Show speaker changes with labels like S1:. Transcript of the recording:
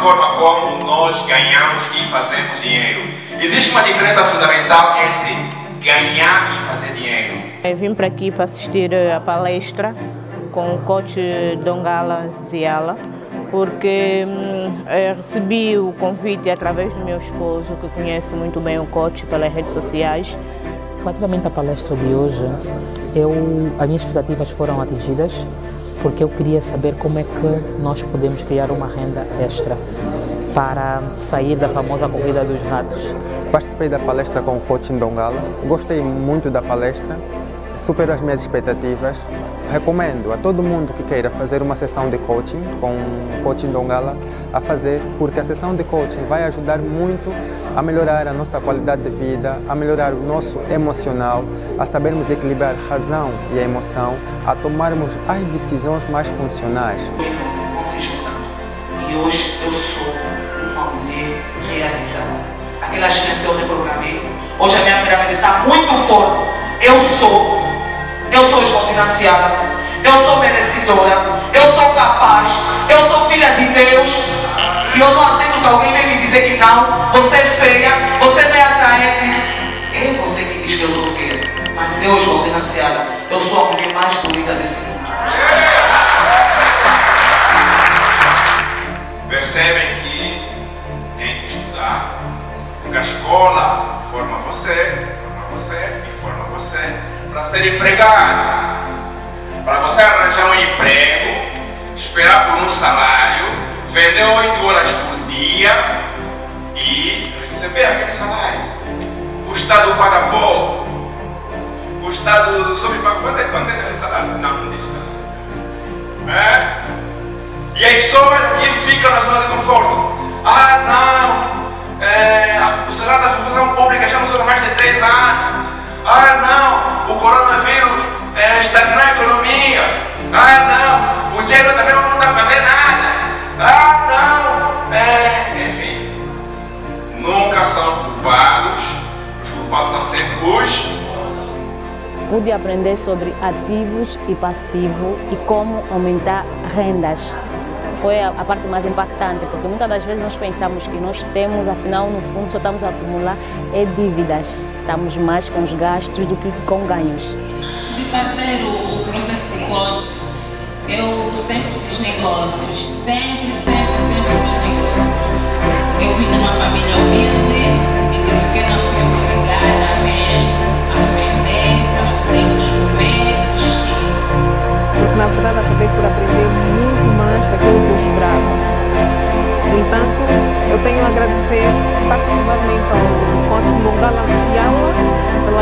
S1: como nós ganhamos e fazemos dinheiro. Existe uma diferença fundamental entre ganhar e fazer dinheiro.
S2: Eu vim para aqui para assistir a palestra com o coach Dongala Ziala, porque hum, recebi o convite através do meu esposo, que conhece muito bem o coach pelas redes sociais.
S3: Relativamente à palestra de hoje, eu, as minhas expectativas foram atingidas porque eu queria saber como é que nós podemos criar uma renda extra para sair da famosa corrida dos ratos.
S4: Participei da palestra com o coaching Dongala, gostei muito da palestra, superou as minhas expectativas. Recomendo a todo mundo que queira fazer uma sessão de coaching com o coaching Dongala a fazer, porque a sessão de coaching vai ajudar muito a melhorar a nossa qualidade de vida, a melhorar o nosso emocional, a sabermos equilibrar razão e a emoção, a tomarmos as decisões mais funcionais.
S5: E hoje eu sou uma mulher realizada. Aquelas crianças eu reprogramei. Esvaziada, eu sou merecedora, eu sou capaz, eu sou filha de Deus. E eu não aceito que alguém venha me dizer que não, você é feia, você não é atraente. É você que diz que eu sou feia, mas eu, esvaziada, eu sou a mulher mais bonita desse mundo.
S1: Percebem que tem que estudar, porque a escola forma você, forma você e forma você para ser empregado. Para você arranjar um emprego, esperar por um salário, vender 8 horas por dia e receber aquele salário. O Estado paga pouco. O Estado sobrepaga. Quanto é, quanto é salário? Não, não diz salário. É? E as pessoas que ficam na zona de conforto. Ah, não. É, o salário da função pública já não são mais de 3 anos. Ah, não,
S6: Pude aprender sobre ativos e passivos e como aumentar rendas foi a, parte mais impactante, porque muitas das vezes nós pensamos que nós temos, afinal, no fundo, só estamos a acumular é dívidas. Estamos mais com os gastos do que com ganhos.
S7: De fazer o, processo de clote, eu sempre fiz negócios, sempre, sempre, sempre
S2: No entanto, eu tenho a agradecer particularmente ao Conte Mongala Ciala pela